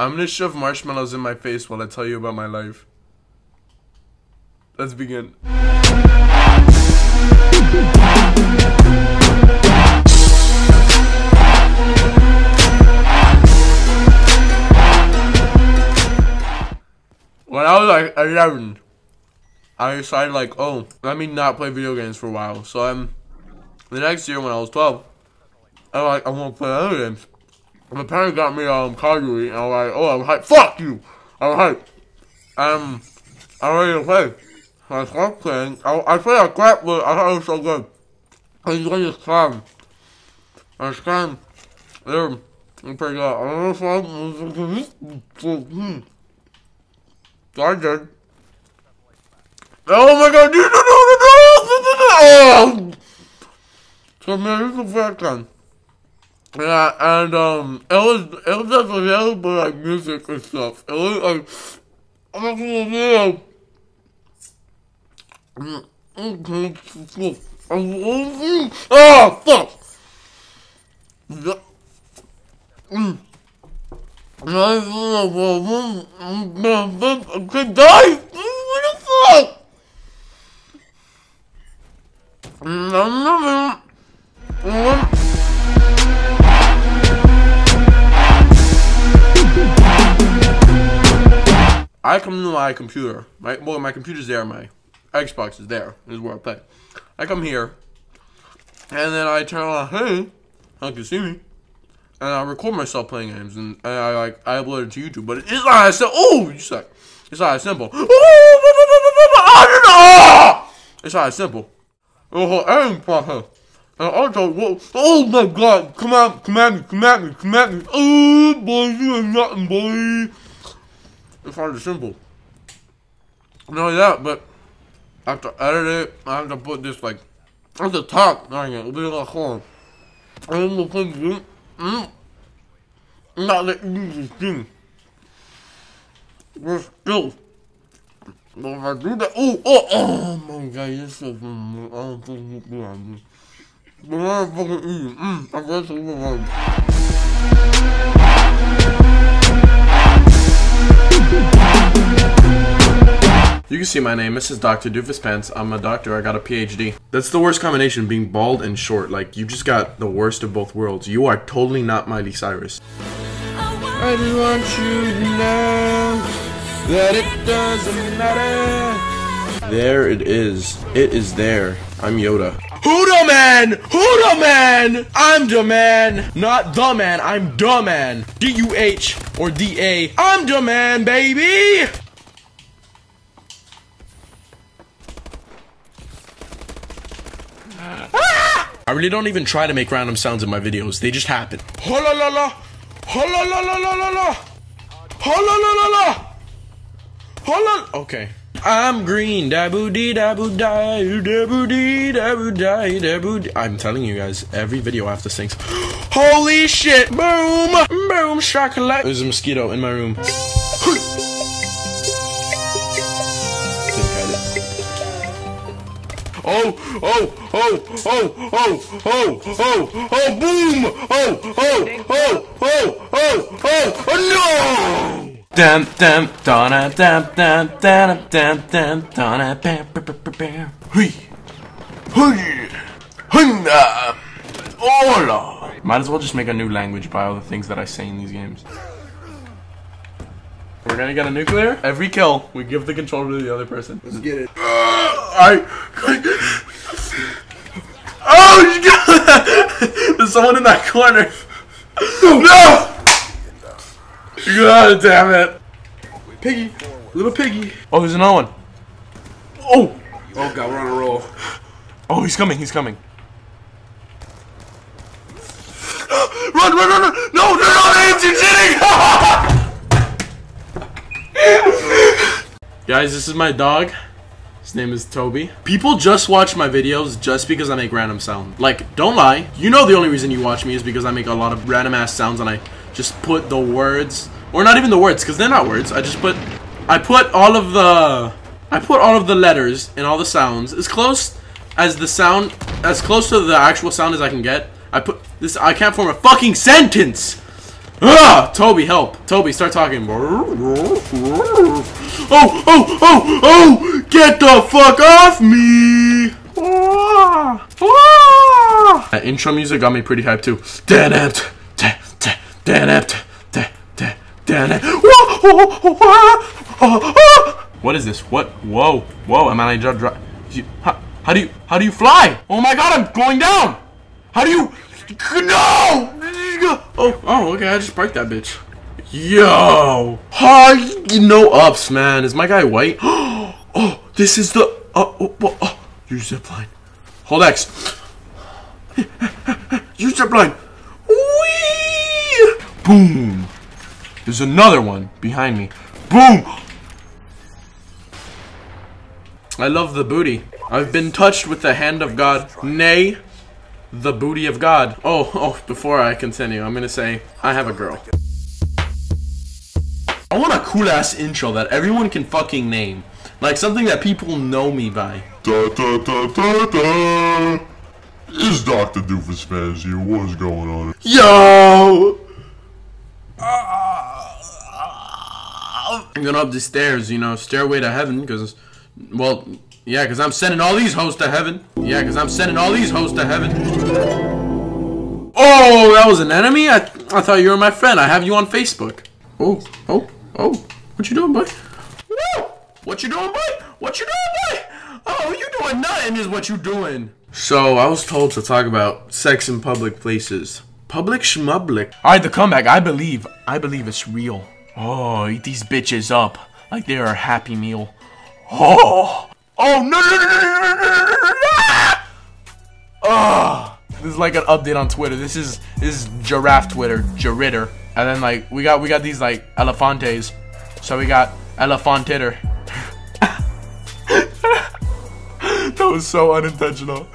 I'm gonna shove marshmallows in my face while I tell you about my life. Let's begin. When I was like 11, I decided like, oh, let me not play video games for a while. So I'm the next year when I was 12, I'm like, I want to play other games. My parents got me um Duty, and I'm like, oh, I'm hyped. Fuck you! I'm hyped. Um, I'm ready to play. So I started playing. I, I played a crap, but I thought it was so good. I got this. I just climbed. There, I'm pretty good. I don't know if I'm. So I did. Oh my god, no, no, no, no, no, no, no, So man, this is the first time. Yeah, and um, it was it was just available like music and stuff. It was like, I'm not gonna video. Oh fuck! I could die. What the fuck? No, I come to my computer. My well, my computer's there. My Xbox is there. Is where I play. I come here, and then I turn on. Hey, I can see me, and I record myself playing games, and, and I like I upload it to YouTube. But it's not as simple. Oh, you suck. It's not as simple. It's not as simple. The whole editing. And also, oh my god, come at, come at me, come at me, come at me. Oh, boy, you are nothing, boy. It's hard to simple. Not only that, but I have to edit it. I have to put this like at the top. Dang it, it'll be like horn. And then we'll put it. Mm, not the easiest thing. We're still. But if I do that, oh, oh, oh my god, this is. I don't think you can do But I'm fucking eating. Mm, I guess You can see my name. This is Dr. Doofus Pants. I'm a doctor. I got a PhD. That's the worst combination, being bald and short. Like, you just got the worst of both worlds. You are totally not Miley Cyrus. I want you to know that it doesn't matter. There it is. It is there. I'm Yoda. Who man? Who the man? I'm the man. Not the man. I'm the man. D-U-H or D-A. I'm the man, baby. I really don't even try to make random sounds in my videos. They just happen. Hola la la. Hola la la la la la. Hola la la la. Hola. Okay. I'm green, daboo dee daboo die, daboo dee daboo die, daboo dee. I'm telling you guys, every video I have to sing. Holy shit! Boom! Boom! Chocolate! There's a mosquito in my room. Oh, oh, oh, oh, oh, oh, oh, oh, boom! Oh, oh, oh, oh, oh, oh, oh, no! Dum dum donna dum dum dum dum dum donna bam bam bam bam hui hui hunda hola. Might as well just make a new language by all the things that I say in these games. We're gonna get a nuclear. Every kill, we give the controller to the other person. Let's get it. I. Oh, there's someone in that corner. No! God damn it. Piggy. Little piggy. Oh, there's another one. Oh! Oh god, we're on a roll. Oh, he's coming, he's coming. run, run, run, run! No, no, no, Ames, you're cheating! Guys, this is my dog. His name is Toby. People just watch my videos just because I make random sounds. Like, don't lie. You know the only reason you watch me is because I make a lot of random ass sounds and I just put the words or not even the words because they're not words I just put I put all of the I put all of the letters and all the sounds as close as the sound as close to the actual sound as I can get I put this I can't form a fucking sentence Ah! Toby, help. Toby, start talking. Oh, oh, oh, oh! Get the fuck off me! That intro music got me pretty hyped too. Dan it, dan it, dan it. What is this? What? Whoa, whoa! Am I like drop? How, how do you? How do you fly? Oh my god! I'm going down. How do you? No! Oh, oh, okay. I just break that bitch. Yo! Hi, no ups, man. Is my guy white? oh, this is the. Uh, oh, oh, oh. Use zipline. Hold X. Use zipline. Whee! Boom. There's another one behind me. Boom! I love the booty. I've been touched with the hand of God. Nay, the booty of God. Oh, oh, before I continue, I'm gonna say, I have a girl. I want a cool ass intro that everyone can fucking name. Like something that people know me by. Da, da, da, da, da. It's Dr. Doofus Pants here. What's going on? Yo! I'm going up the stairs, you know, stairway to heaven, because, well, yeah, because I'm sending all these hosts to heaven. Yeah, because I'm sending all these hosts to heaven. Oh, that was an enemy? I, I thought you were my friend. I have you on Facebook. Oh, oh, oh. What you doing, boy? What you doing, boy? What you doing, boy? Oh, you doing nothing is what you doing. So, I was told to talk about sex in public places. Public schmublic. Alright, the comeback. I believe. I believe it's real. Oh, eat these bitches up. Like they are a happy meal. Oh! Oh no no no no no no no! Oh, this is like an update on Twitter. This is this is giraffe Twitter, Giritter, and then like we got we got these like elefantes. So we got elefantitter. that was so unintentional.